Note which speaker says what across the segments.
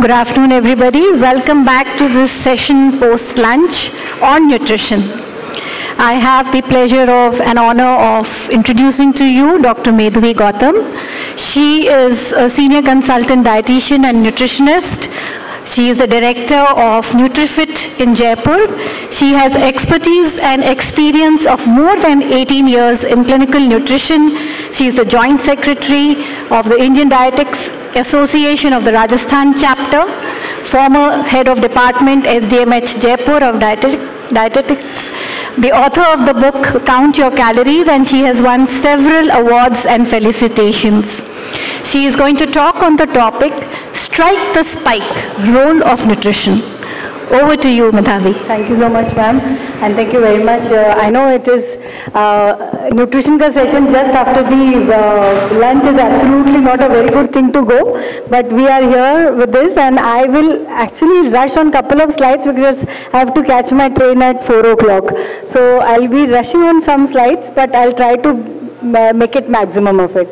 Speaker 1: Good afternoon, everybody. Welcome back to this session post lunch on nutrition. I have the pleasure of and honor of introducing to you Dr. Madhavi Gautam. She is a senior consultant dietitian and nutritionist. She is the director of NutriFit in Jaipur. She has expertise and experience of more than 18 years in clinical nutrition. She is the joint secretary of the Indian Dietetics Association of the Rajasthan chapter, former head of department SDMH Jaipur of dietetics, the author of the book Count Your Calories and she has won several awards and felicitations. She is going to talk on the topic Strike the Spike, Role of Nutrition. Over to you, Madhavi.
Speaker 2: Thank you so much, ma'am, and thank you very much. Uh, I know it is uh, nutrition ka session just after the uh, lunch is absolutely not a very good thing to go, but we are here with this, and I will actually rush on couple of slides because I have to catch my train at four o'clock. So I'll be rushing on some slides, but I'll try to uh, make it maximum of it.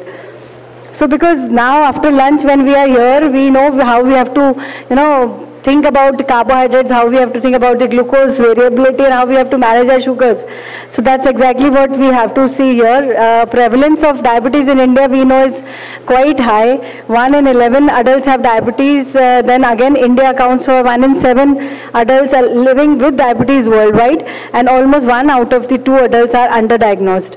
Speaker 2: So because now after lunch when we are here, we know how we have to, you know, think about the carbohydrates, how we have to think about the glucose variability and how we have to manage our sugars. So that's exactly what we have to see here. Uh, prevalence of diabetes in India we know is quite high. 1 in 11 adults have diabetes. Uh, then again India accounts for 1 in 7 adults are living with diabetes worldwide and almost 1 out of the 2 adults are underdiagnosed.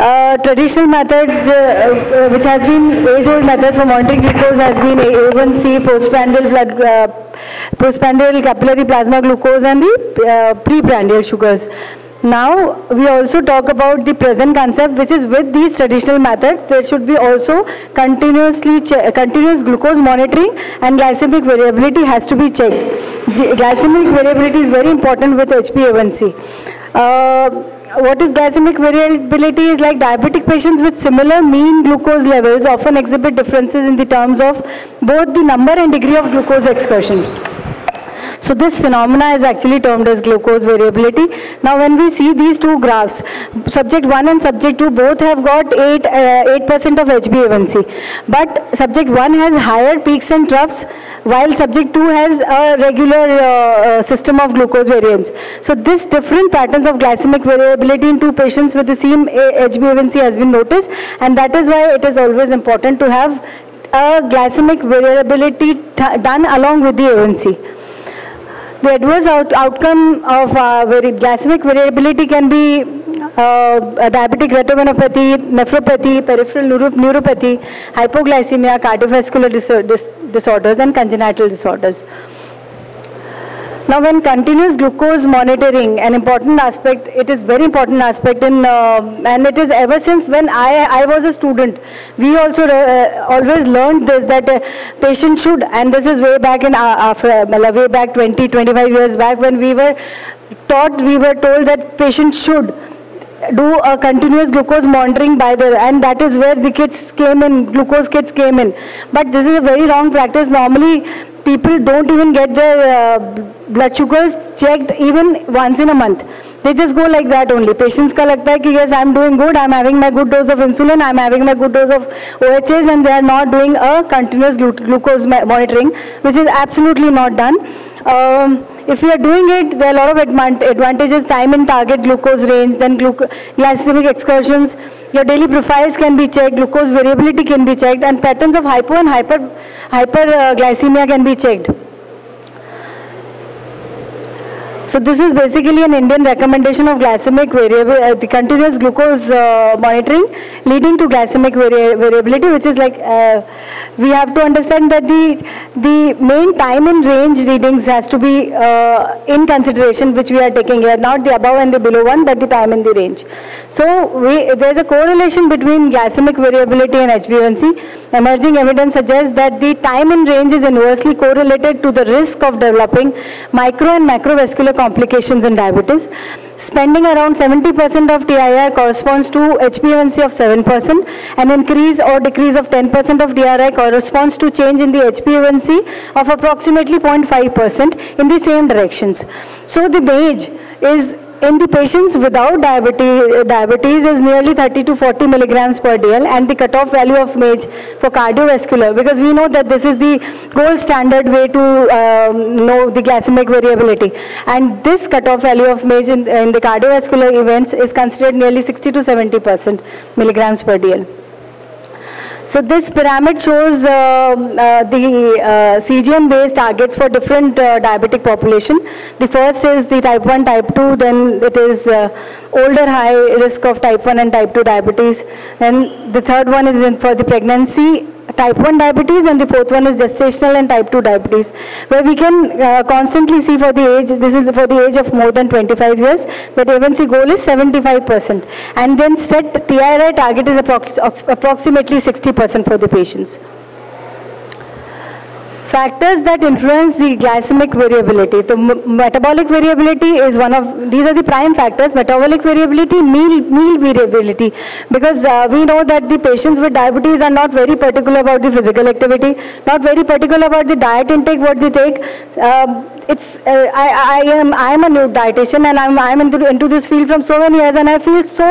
Speaker 2: Uh, traditional methods, uh, uh, which has been age-old methods for monitoring glucose has been A1C, postprandial blood, uh, postprandial capillary plasma glucose and the uh, preprandial sugars. Now, we also talk about the present concept, which is with these traditional methods, there should be also continuously continuous glucose monitoring and glycemic variability has to be checked. G glycemic variability is very important with HbA1c. What is glycemic variability is like diabetic patients with similar mean glucose levels often exhibit differences in the terms of both the number and degree of glucose excursion. So this phenomena is actually termed as glucose variability. Now when we see these two graphs, subject 1 and subject 2 both have got 8, 8% uh, of HbA1c. But subject 1 has higher peaks and troughs while subject 2 has a regular uh, uh, system of glucose variance. So this different patterns of glycemic variability in two patients with the same HbA1c has been noticed and that is why it is always important to have a glycemic variability done along with the A1C. The adverse out outcome of uh, very glycemic variability can be uh, diabetic retinopathy, nephropathy, peripheral neuro neuropathy, hypoglycemia, cardiovascular dis dis disorders, and congenital disorders. Now when continuous glucose monitoring, an important aspect, it is very important aspect in, uh, and it is ever since when I, I was a student, we also uh, always learned this, that a patient should, and this is way back in, uh, uh way back 20, 25 years back when we were taught, we were told that patient should do a continuous glucose monitoring by the and that is where the kits came in glucose kits came in. But this is a very wrong practice. Normally people don't even get their uh, blood sugars checked even once in a month. They just go like that only. Patients ka lagta hai ki yes, I'm doing good, I'm having my good dose of insulin, I'm having my good dose of OHS and they are not doing a continuous glu glucose monitoring, which is absolutely not done. Um, if you are doing it, there are a lot of advantages, time in target glucose range, then glycemic excursions, your daily profiles can be checked, glucose variability can be checked, and patterns of hypo and hyper, hyperglycemia uh, can be checked. So this is basically an Indian recommendation of glycemic variable, uh, the continuous glucose uh, monitoring leading to glycemic vari variability, which is like uh, we have to understand that the the main time in range readings has to be uh, in consideration, which we are taking here, not the above and the below one, but the time in the range. So we, there's a correlation between glycemic variability and HbA1c. Emerging evidence suggests that the time in range is inversely correlated to the risk of developing micro and macrovascular complications in diabetes. Spending around 70% of TIR corresponds to HbA1c of 7%. An increase or decrease of 10% of TIR corresponds to change in the HbA1c of approximately 0.5% in the same directions. So the MAGE is in the patients without diabetes, diabetes is nearly 30 to 40 milligrams per dl and the cutoff value of MAGE for cardiovascular because we know that this is the gold standard way to um, know the glycemic variability and this cutoff value of MAGE in, in the cardiovascular events is considered nearly 60 to 70 percent milligrams per dl. So this pyramid shows uh, uh, the uh, CGM-based targets for different uh, diabetic population. The first is the type 1, type 2, then it is uh, older high risk of type 1 and type 2 diabetes. And the third one is for the pregnancy type 1 diabetes and the fourth one is gestational and type 2 diabetes where we can uh, constantly see for the age, this is for the age of more than 25 years, that A1C goal is 75% and then set TIR target is approximately 60% for the patients. Factors that influence the glycemic variability. The metabolic variability is one of, these are the prime factors, metabolic variability, meal, meal variability. Because uh, we know that the patients with diabetes are not very particular about the physical activity, not very particular about the diet intake, what they take. Um, it's uh, I, I am I am a new dietitian and I'm I'm into, into this field from so many years and I feel so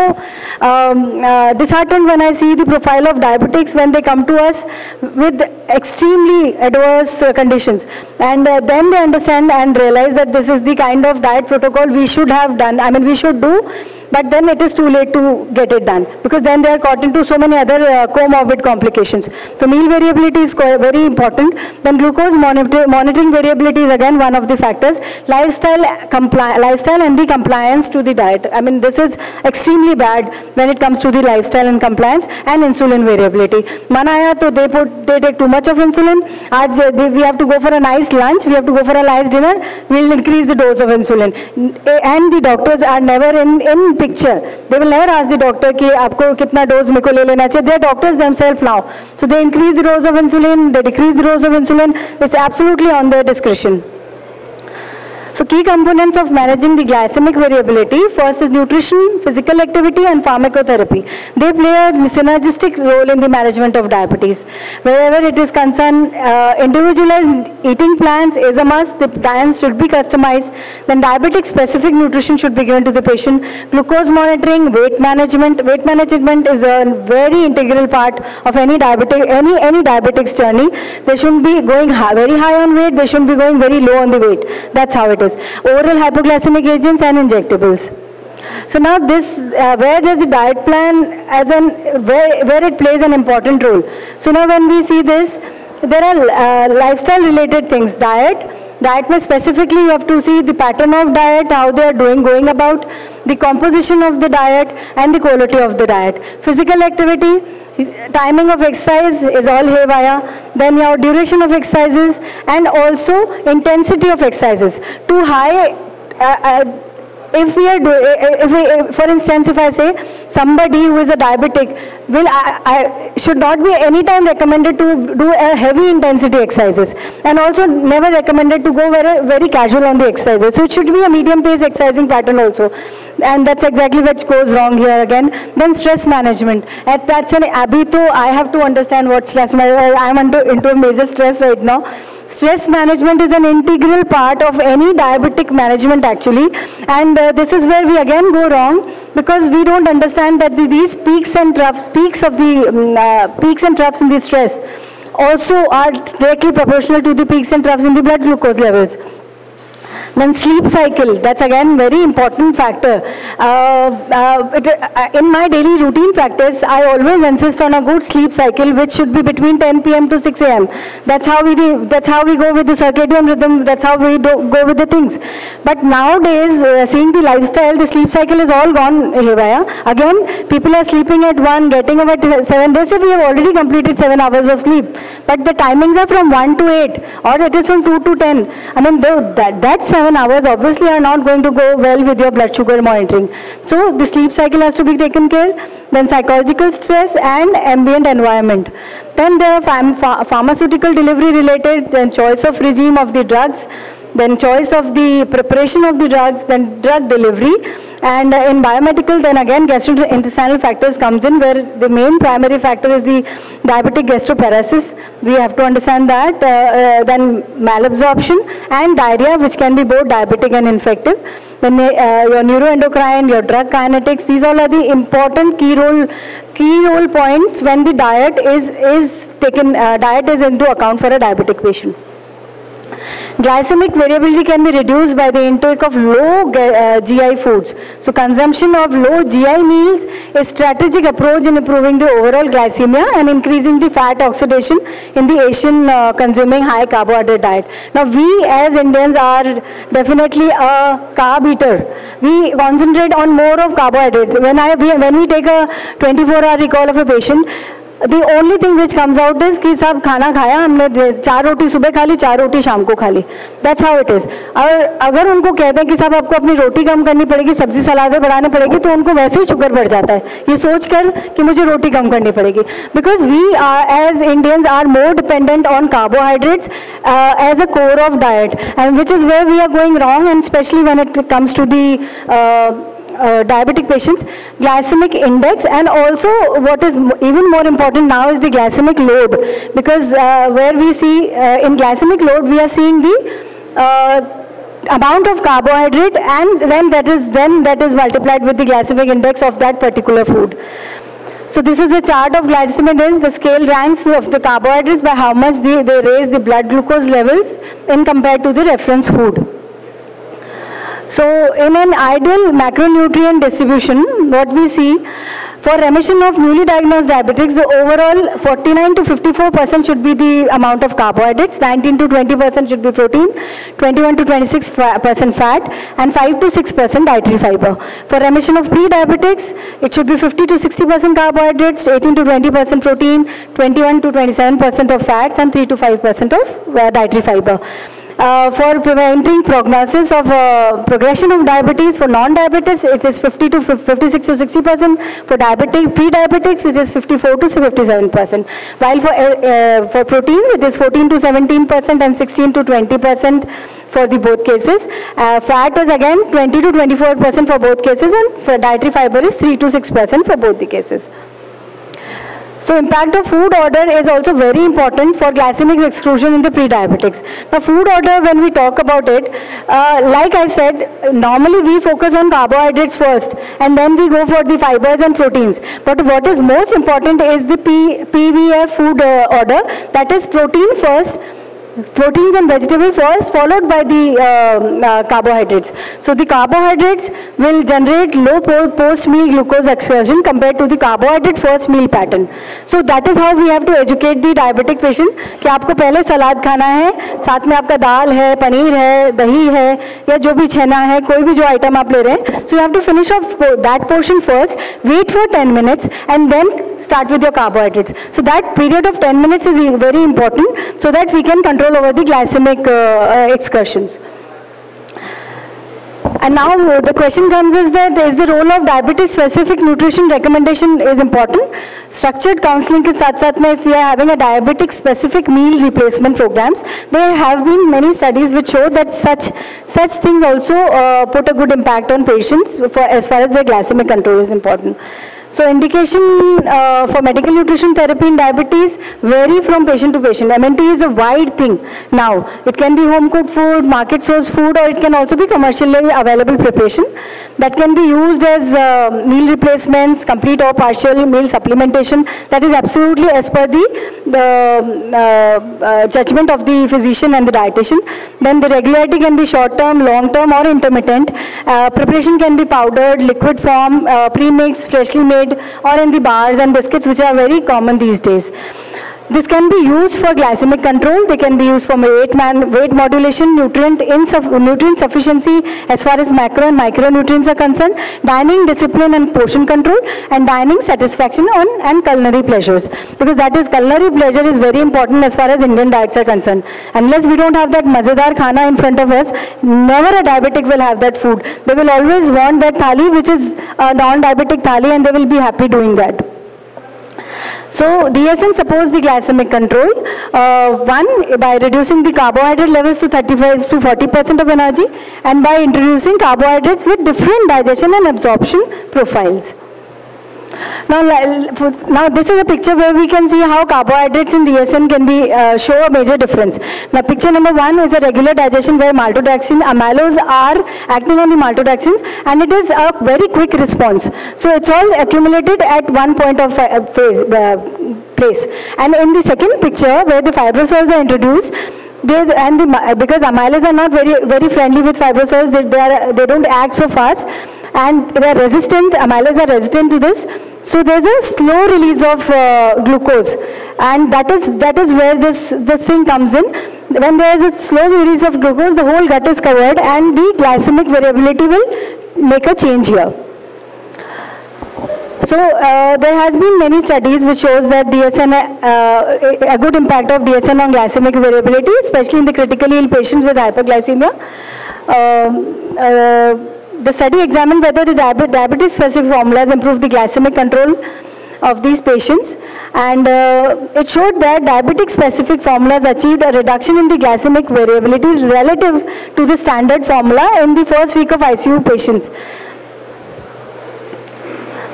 Speaker 2: um, uh, disheartened when I see the profile of diabetics when they come to us with extremely adverse uh, conditions. And uh, then they understand and realize that this is the kind of diet protocol we should have done. I mean we should do but then it is too late to get it done because then they are caught into so many other uh, comorbid complications. So meal variability is very important. Then glucose monitor monitoring variability is again one of the factors. Lifestyle, lifestyle and the compliance to the diet. I mean this is extremely bad when it comes to the lifestyle and compliance and insulin variability. Manaya, to they put they take too much of insulin. As uh, we have to go for a nice lunch, we have to go for a nice dinner. We'll increase the dose of insulin. And the doctors are never in in picture. They will never ask the doctor कि आपको कितना dose मेरे को ले लेना चाहिए. They are doctors themselves now. So they increase the dose of insulin, they decrease the dose of insulin. It's absolutely on their discretion. So key components of managing the glycemic variability, first is nutrition, physical activity and pharmacotherapy. They play a synergistic role in the management of diabetes. Wherever it is concerned, uh, individualized eating plans is a must, the plans should be customized, then diabetic specific nutrition should be given to the patient, glucose monitoring, weight management. Weight management is a very integral part of any diabetic, any, any diabetic's journey. They shouldn't be going high, very high on weight, they shouldn't be going very low on the weight. That's how it is oral hypoglycemic agents and injectables. So now this, uh, where does the diet plan as an, where, where it plays an important role. So now when we see this, there are uh, lifestyle related things, diet, diet may specifically you have to see the pattern of diet, how they are doing, going about, the composition of the diet and the quality of the diet. Physical activity, timing of exercise is all haywire, then your duration of exercises and also intensity of exercises. Too high, uh, uh, if we are doing, if we, for instance, if I say somebody who is a diabetic will, I, I should not be any time recommended to do a heavy intensity exercises and also never recommended to go very, very casual on the exercises. So it should be a medium pace exercising pattern also. And that's exactly what goes wrong here again. Then stress management. That's an abito, I have to understand what stress management, I'm into, into a major stress right now. Stress management is an integral part of any diabetic management actually. And uh, this is where we again go wrong because we don't understand that the, these peaks and troughs, peaks of the um, uh, peaks and troughs in the stress also are directly proportional to the peaks and troughs in the blood glucose levels. Then sleep cycle, that's again very important factor. Uh, uh, it, uh, in my daily routine practice, I always insist on a good sleep cycle, which should be between 10 p.m. to 6 a.m. That's how we do, that's how we go with the circadian rhythm. That's how we do, go with the things. But nowadays, uh, seeing the lifestyle, the sleep cycle is all gone haywire. Again, people are sleeping at one, getting up at seven. They say we have already completed seven hours of sleep, but the timings are from one to eight, or it is from two to ten. I mean, that that's seven hours obviously are not going to go well with your blood sugar monitoring. So the sleep cycle has to be taken care, then psychological stress and ambient environment. Then there are ph pharmaceutical delivery related, then uh, choice of regime of the drugs, then choice of the preparation of the drugs, then drug delivery, and uh, in biomedical, then again gastrointestinal factors comes in where the main primary factor is the diabetic gastroparesis. We have to understand that. Uh, uh, then malabsorption and diarrhea which can be both diabetic and infective. then uh, your neuroendocrine, your drug kinetics, these all are the important key role key role points when the diet is is taken uh, diet is into account for a diabetic patient. Glycemic variability can be reduced by the intake of low uh, GI foods. So consumption of low GI meals is strategic approach in improving the overall glycemia and increasing the fat oxidation in the Asian uh, consuming high carbohydrate diet. Now we as Indians are definitely a carb eater. We concentrate on more of carbohydrates. When I when we take a 24 hour recall of a patient, the only thing which comes out is कि सब खाना खाया, हमने चार रोटी सुबह खा ली, चार रोटी शाम को खा ली। दैट्स हाउ इट इज़ और अगर उनको कहते हैं कि साहब आपको अपनी रोटी कम करनी पड़ेगी, सब्ज़ी सलादें बढ़ानी पड़ेगी तो उनको वैसे ही शुगर बढ़ जाता है। ये सोच कर कि मुझे रोटी कम करनी पड़ेगी। Because we are as Indians are more dependent on carbohydrates as a core of diet and which is where we are going wrong and specially when it comes to the uh, diabetic patients, glycemic index and also what is even more important now is the glycemic load because uh, where we see uh, in glycemic load we are seeing the uh, amount of carbohydrate and then that is then that is multiplied with the glycemic index of that particular food. So this is the chart of glycemic index. The scale ranks of the carbohydrates by how much they, they raise the blood glucose levels in compared to the reference food. So in an ideal macronutrient distribution, what we see for remission of newly diagnosed diabetics, the overall 49 to 54% should be the amount of carbohydrates, 19 to 20% should be protein, 21 to 26% fat, and 5 to 6% dietary fiber. For remission of pre-diabetics, it should be 50 to 60% carbohydrates, 18 to 20% protein, 21 to 27% of fats, and 3 to 5% of uh, dietary fiber. Uh, for preventing prognosis of uh, progression of diabetes. For non-diabetes, it is 50 to 56 to 60 percent. For diabetic, pre-diabetics, it is 54 to 57 percent. While for uh, for proteins, it is 14 to 17 percent and 16 to 20 percent for the both cases. Uh, fat is again 20 to 24 percent for both cases, and for dietary fiber is 3 to 6 percent for both the cases. So impact of food order is also very important for glycemic excursion in the pre-diabetics. Now food order, when we talk about it, uh, like I said, normally we focus on carbohydrates first and then we go for the fibers and proteins. But what is most important is the P PVF food uh, order, that is protein first, proteins and vegetable first followed by the uh, uh, carbohydrates. So the carbohydrates will generate low post-meal glucose excursion compared to the carbohydrate first meal pattern. So that is how we have to educate the diabetic patient कि आपको पहले सलाद खाना है साथ में आपका दाल है पनीर है दही है या जो भी छेना है कोई भी जो आइटम आप ले रहे हैं so you have to finish off that portion first wait for 10 minutes and then start with your carbohydrates. So that period of 10 minutes is very important so that we can control over the glycemic uh, uh, excursions. And now uh, the question comes is that is the role of diabetes specific nutrition recommendation is important. Structured counseling ke saath saath mein if we are having a diabetic specific meal replacement programs, there have been many studies which show that such such things also uh, put a good impact on patients for as far as their glycemic control is important. So indication uh, for medical nutrition therapy in diabetes vary from patient to patient. MNT is a wide thing now. It can be home cooked food, market source food or it can also be commercially available preparation that can be used as uh, meal replacements, complete or partial meal supplementation. That is absolutely as per the, the uh, uh judgment of the physician and the dietitian. Then the regularity can be short term, long term or intermittent. Uh, preparation can be powdered, liquid form, uh, pre-mixed, freshly made or in the bars and biscuits which are very common these days. This can be used for glycemic control. They can be used for weight, man, weight modulation, nutrient, nutrient sufficiency as far as macro and micronutrients are concerned, dining discipline and portion control, and dining satisfaction on and culinary pleasures. Because that is culinary pleasure is very important as far as Indian diets are concerned. Unless we don't have that mazedar khana in front of us, never a diabetic will have that food. They will always want that thali which is a non-diabetic thali and they will be happy doing that. So DSN supports the glycemic control. Uh, one, by reducing the carbohydrate levels to 35 to 40% of energy and by introducing carbohydrates with different digestion and absorption profiles. Now, now this is a picture where we can see how carbohydrates in DSN can be uh, show a major difference. Now, picture number one is a regular digestion where maltodextrin amylase are acting on the maltodextrin and it is a very quick response. So, it's all accumulated at one point of uh, phase, uh, place. And in the second picture where the Fibersols are introduced, they, and the, because amylase are not very very friendly with Fibersols, they, they, are, they don't act so fast and they are resistant, amylase are resistant to this. So there's a slow release of uh, glucose and that is, that is where this, this thing comes in. When there is a slow release of glucose, the whole gut is covered and the glycemic variability will make a change here. So uh, there has been many studies which shows that DSN, uh, a good impact of DSN on glycemic variability, especially in the critically ill patients with hyperglycemia. Um, uh, the study examined whether the diabetes specific formulas improve the glycemic control of these patients and uh, it showed that diabetic specific formulas achieved a reduction in the glycemic variability relative to the standard formula in the first week of ICU patients.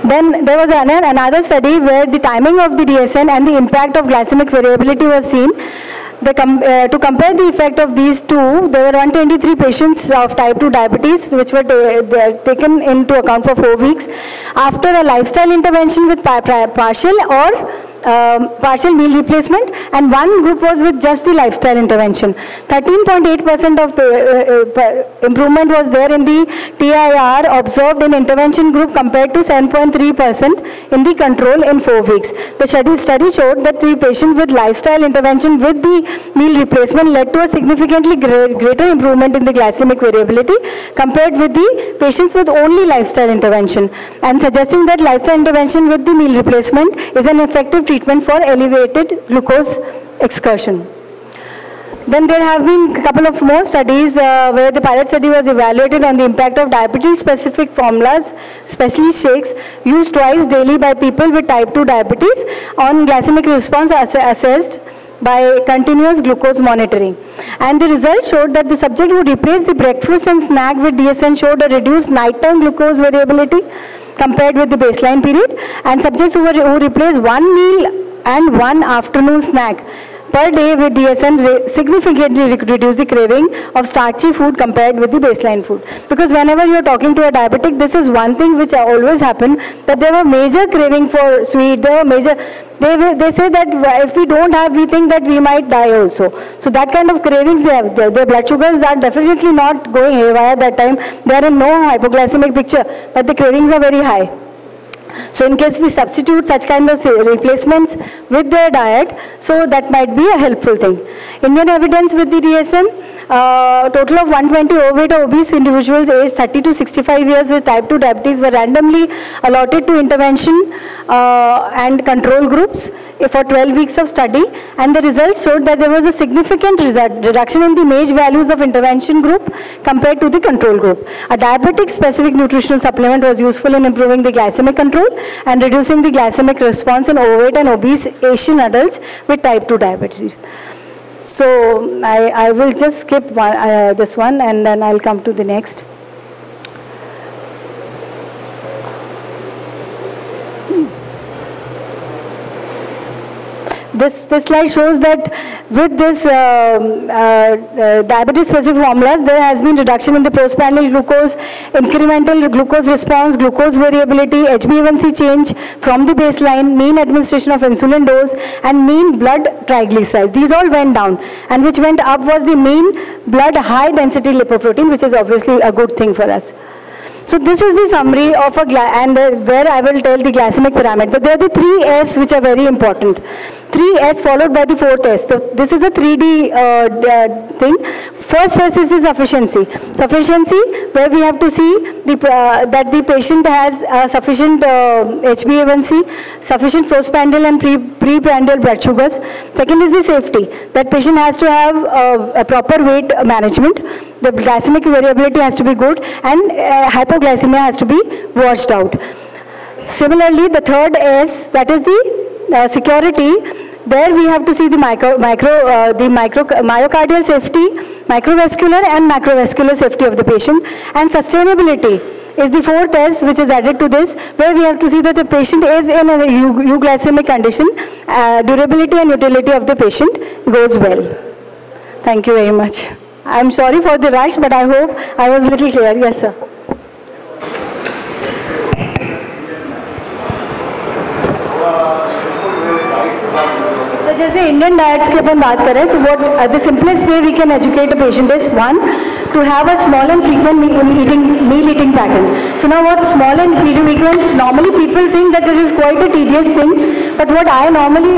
Speaker 2: Then there was another study where the timing of the DSN and the impact of glycemic variability was seen Com uh, to compare the effect of these two, there were 123 patients of type 2 diabetes which were taken into account for four weeks. After a lifestyle intervention with partial or um, partial meal replacement and one group was with just the lifestyle intervention. 13.8% of uh, uh, improvement was there in the TIR observed in intervention group compared to 7.3% in the control in four weeks. The study showed that the patient with lifestyle intervention with the meal replacement led to a significantly greater improvement in the glycemic variability compared with the patients with only lifestyle intervention and suggesting that lifestyle intervention with the meal replacement is an effective treatment treatment for elevated glucose excursion. Then there have been a couple of more studies uh, where the pilot study was evaluated on the impact of diabetes-specific formulas, especially shakes, used twice daily by people with type 2 diabetes on glycemic response ass assessed by continuous glucose monitoring. And the result showed that the subject who replaced the breakfast and snack with DSN showed a reduced nighttime glucose variability, compared with the baseline period and subjects who, were, who replaced one meal and one afternoon snack per day with DSN significantly reduce the craving of starchy food compared with the baseline food. Because whenever you're talking to a diabetic, this is one thing which always happen, that there were major craving for sweet, there were major, they, they say that if we don't have, we think that we might die also. So that kind of cravings they have, their, their blood sugars are definitely not going haywire at that time. They are in no hypoglycemic picture, but the cravings are very high. So in case we substitute such kind of replacements with their diet, so that might be a helpful thing. Indian evidence with the DSN, uh, total of 120 overweight or obese individuals aged 30 to 65 years with type 2 diabetes were randomly allotted to intervention uh, and control groups for 12 weeks of study and the results showed that there was a significant reduction in the MAGE values of intervention group compared to the control group. A diabetic specific nutritional supplement was useful in improving the glycemic control and reducing the glycemic response in overweight and obese Asian adults with type 2 diabetes. So I, I will just skip one, uh, this one and then I'll come to the next. This, this slide shows that with this uh, uh, uh, diabetes specific formulas, there has been reduction in the postprandial glucose, incremental glucose response, glucose variability, HbA1c change from the baseline, mean administration of insulin dose, and mean blood triglycerides. These all went down. And which went up was the mean blood high density lipoprotein, which is obviously a good thing for us. So this is the summary of a, and uh, where I will tell the glycemic parameter. But there are the three S which are very important. 3S followed by the fourth S. So this is the 3D uh, thing. First S is the sufficiency. Sufficiency where we have to see the, uh, that the patient has uh, sufficient HbA1c, sufficient postprandial and pre preprandial blood sugars. Second is the safety. That patient has to have uh, a proper weight management. The glycemic variability has to be good and uh, hypoglycemia has to be watched out. Similarly, the third S, that is the uh, security, there we have to see the micro, micro, uh, the micro, myocardial safety, microvascular and macrovascular safety of the patient, and sustainability. is the fourth S which is added to this, where we have to see that the patient is in a euglycemic condition, uh, durability and utility of the patient goes well. Thank you very much. I'm sorry for the rush, but I hope I was a little clear. Yes, sir. जैसे Indian diets की अपन बात करें तो what the simplest way we can educate a patient is one to have a small and frequent eating, meal eating pattern. So now what small and frequent, normally people think that this is quite a tedious thing, but what I normally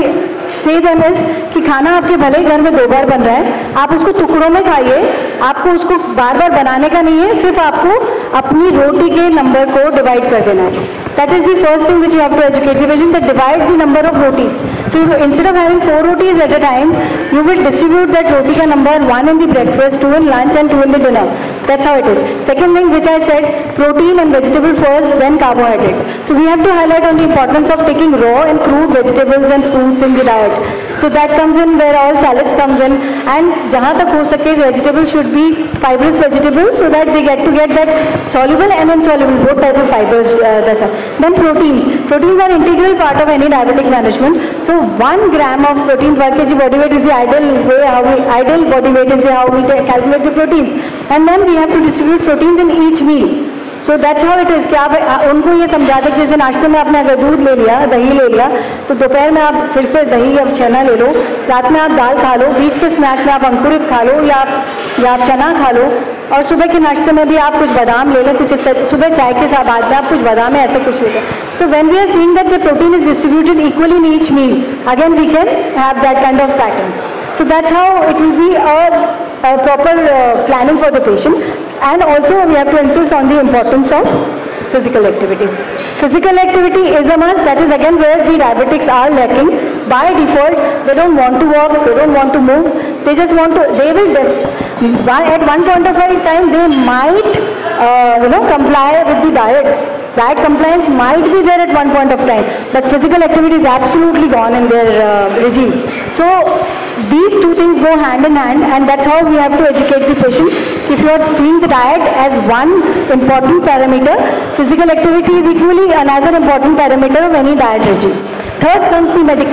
Speaker 2: say them is कि खाना आपके भले ही घर में दो बार बन रहा है आप उसको टुकड़ों में खाइए आपको उसको बार बार बनाने का नहीं है सिर्फ़ आपको अपनी रोटी के नंबर को डिवाइड कर देना है That is the first thing which you have to educate. Division that divides the number of rotis. So instead of having four rotis at a time, you will distribute that roti ka number one in the breakfast, two in lunch and two in the dinner. That's how it is. Second thing which I said, protein and vegetable first, then carbohydrates. So we have to highlight on the importance of taking raw and crude vegetables and fruits in the diet. So that comes in where all salads comes in and jahan tak ho sake vegetables should be fibrous vegetables so that they get to get that soluble and insoluble both type of fibers. Uh, that's all. Then proteins. Proteins are integral part of any diabetic management. So one gram of protein per kg body weight is the ideal way how we ideal body weight is the how we calculate the proteins. And then we have to distribute proteins in each meal. So that's how it is कि आप उनको ये समझा दें जैसे नाश्ते में आपने अगर दूध ले लिया दही ले लिया तो दोपहर में आप फिर से दही या चना ले लो रात में आप दाल खा लो बीच के स्नैक में आप अंकुरित खा लो या आप या आप चना खा लो और सुबह के नाश्ते में भी आप कुछ बादाम ले लें कुछ इस तरह सुबह चाय के साथ बाद में आप कुछ बादाम है ऐसा कुछ ले लें। So when we are seeing that the protein is distributed equally in each meal again we can have that kind of pattern so that's how it will be a, a proper uh, planning for the patient. And also we have to insist on the importance of physical activity. Physical activity is a must. That is again where the diabetics are lacking. By default, they don't want to walk, they don't want to move. They just want to, they will, at one point of time, they might, uh, you know, comply with the diet Diet compliance might be there at one point of time, but physical activity is absolutely gone in their uh, regime. So these two things go hand in hand and that's how we have to educate the patient. If you are seeing the diet as one important parameter, physical activity is equally another important parameter of any diet regime. Third comes the medic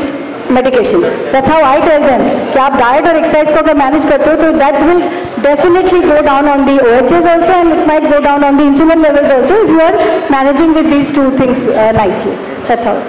Speaker 2: medication. That's how I tell them कि आप diet और exercise को अगर manage करते हो तो that will definitely go down on the OHS also and it might go down on the insulin levels also if you are managing with these two things uh, nicely. That's all.